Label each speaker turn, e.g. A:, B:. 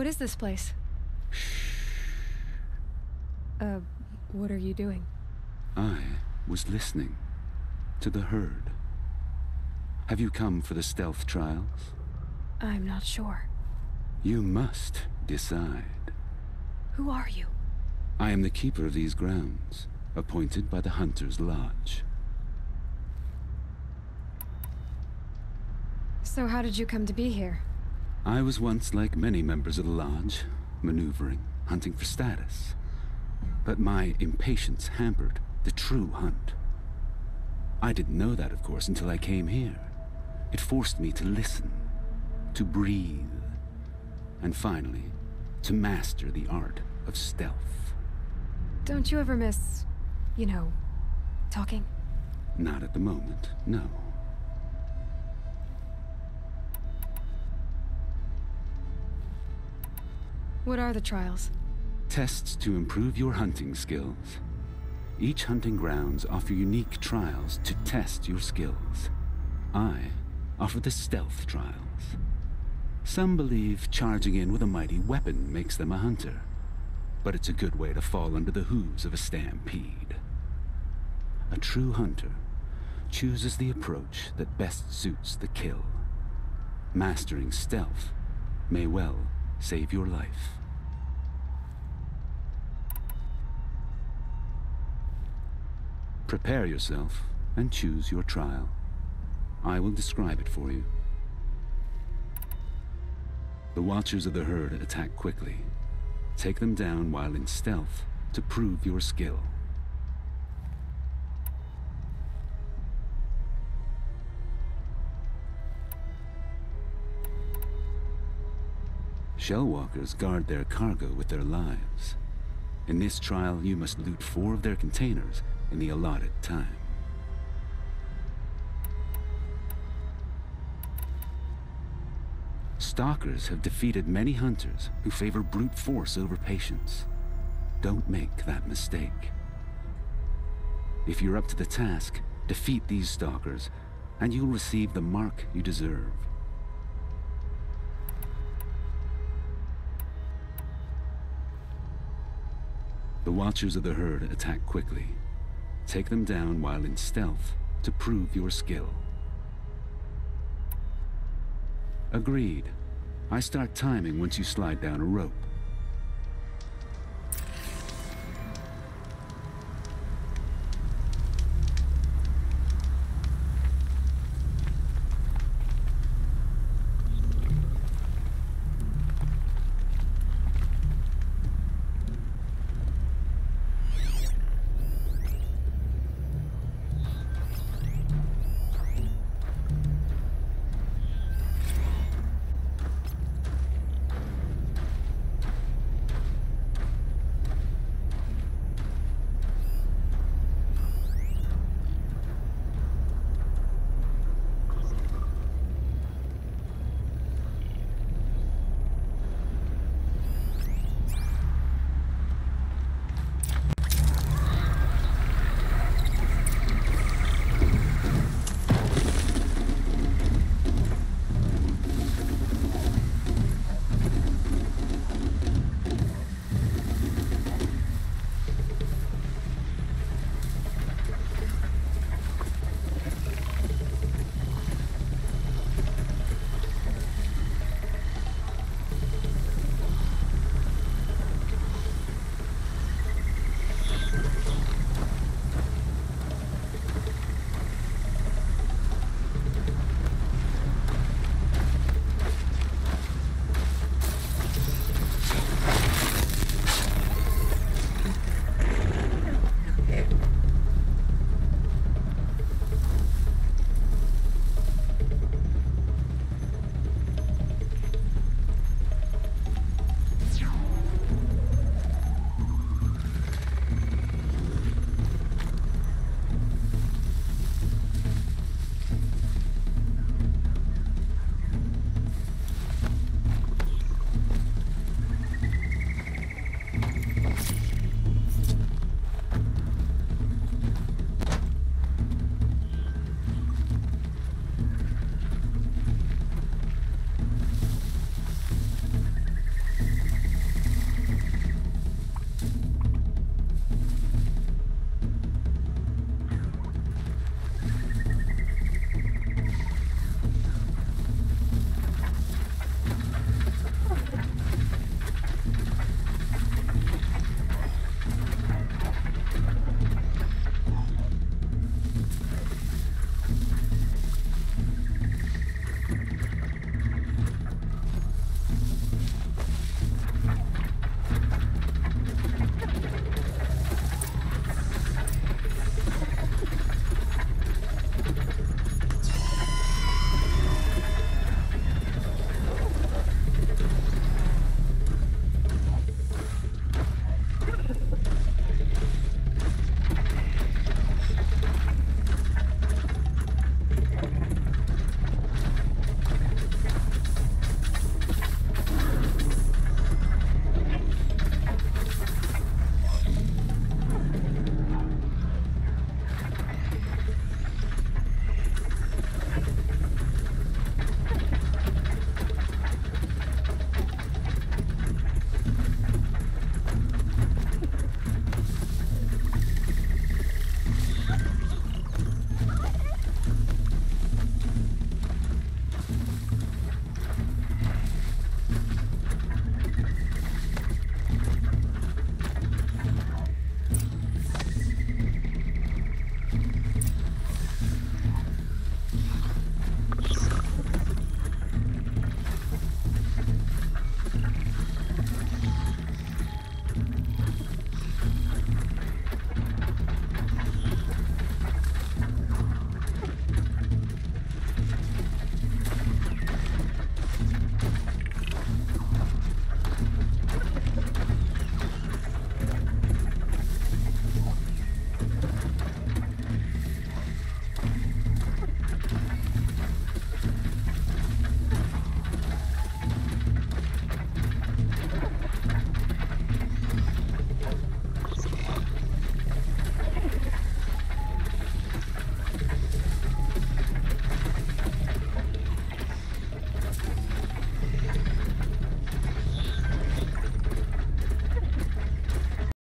A: What is this place? Uh, what are you doing?
B: I was listening to the herd. Have you come for the stealth trials?
A: I'm not sure.
B: You must decide.
A: Who are you?
B: I am the keeper of these grounds, appointed by the Hunter's Lodge.
A: So how did you come to be here?
B: I was once like many members of the Lodge, maneuvering, hunting for status. But my impatience hampered the true hunt. I didn't know that, of course, until I came here. It forced me to listen, to breathe, and finally, to master the art of stealth.
A: Don't you ever miss, you know, talking?
B: Not at the moment, no.
A: What are the trials?
B: Tests to improve your hunting skills. Each hunting grounds offer unique trials to test your skills. I offer the stealth trials. Some believe charging in with a mighty weapon makes them a hunter, but it's a good way to fall under the hooves of a stampede. A true hunter chooses the approach that best suits the kill. Mastering stealth may well save your life. Prepare yourself and choose your trial. I will describe it for you. The Watchers of the Herd attack quickly. Take them down while in stealth to prove your skill. Shellwalkers guard their cargo with their lives. In this trial, you must loot four of their containers in the allotted time. Stalkers have defeated many hunters who favor brute force over patience. Don't make that mistake. If you're up to the task, defeat these stalkers, and you'll receive the mark you deserve. The Watchers of the Herd attack quickly. Take them down while in stealth to prove your skill. Agreed. I start timing once you slide down a rope.